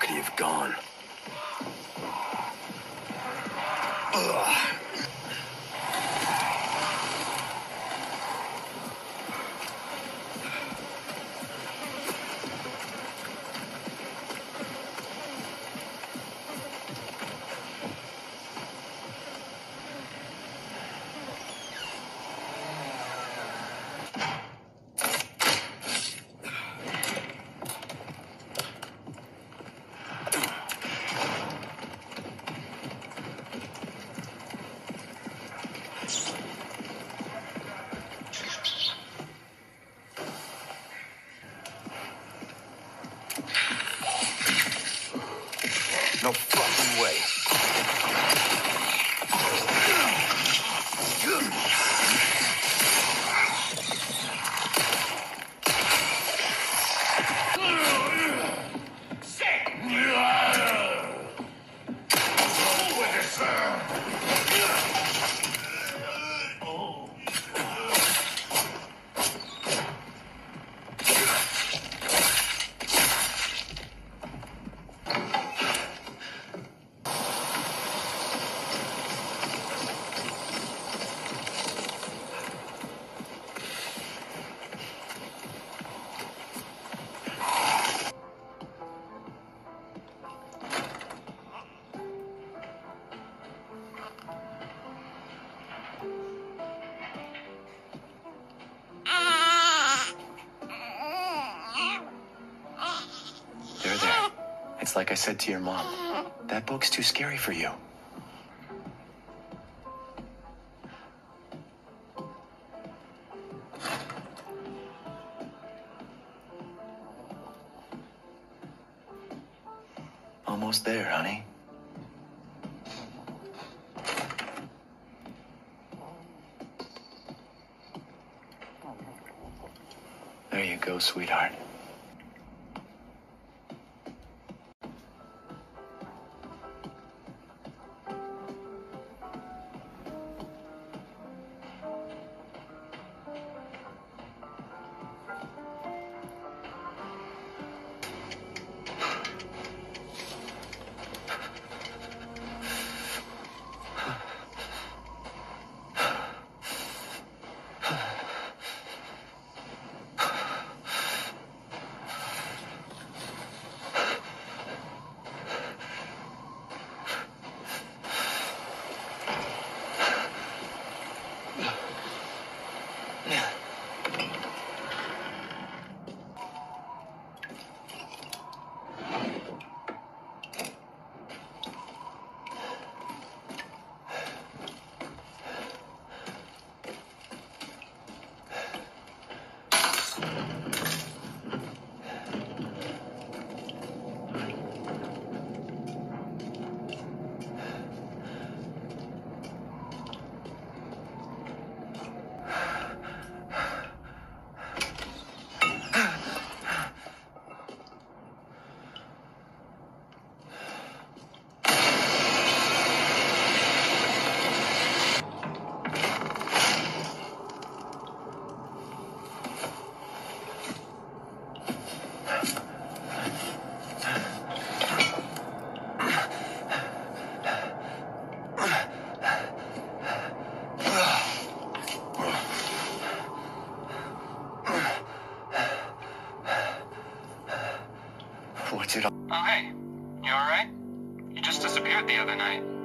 already have gone. Ugh. Way. It's like I said to your mom. That book's too scary for you. Almost there, honey. There you go, sweetheart.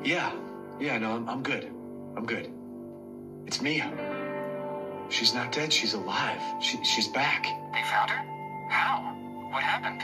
Yeah. Yeah, no, I'm, I'm good. I'm good. It's Mia. She's not dead. She's alive. She, she's back. They found her? How? What happened?